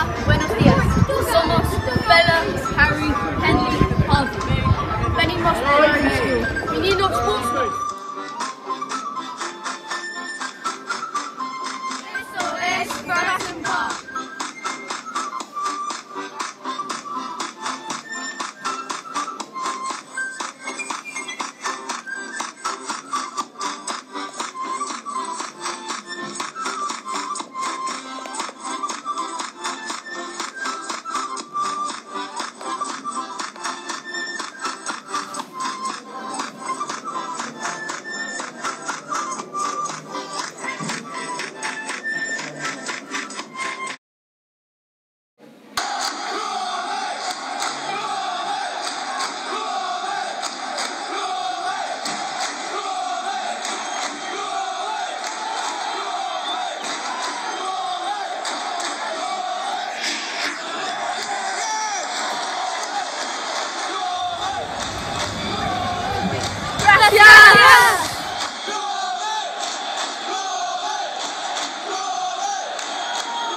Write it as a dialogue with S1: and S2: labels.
S1: Hola, buenos días. Somos Bella, Harry, Henley, Harvey. Venimos de Primary School. Gracias.